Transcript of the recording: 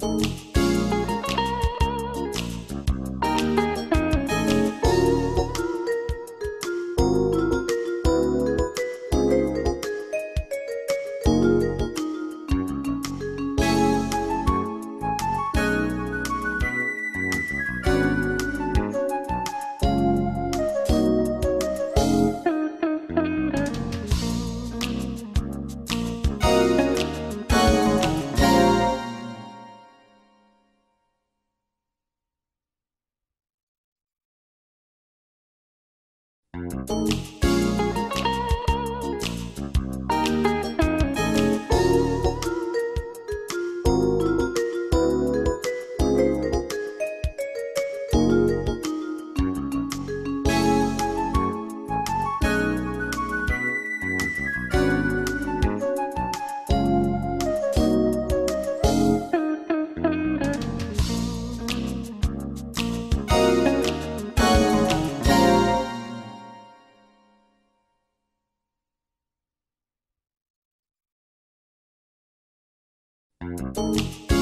Música Música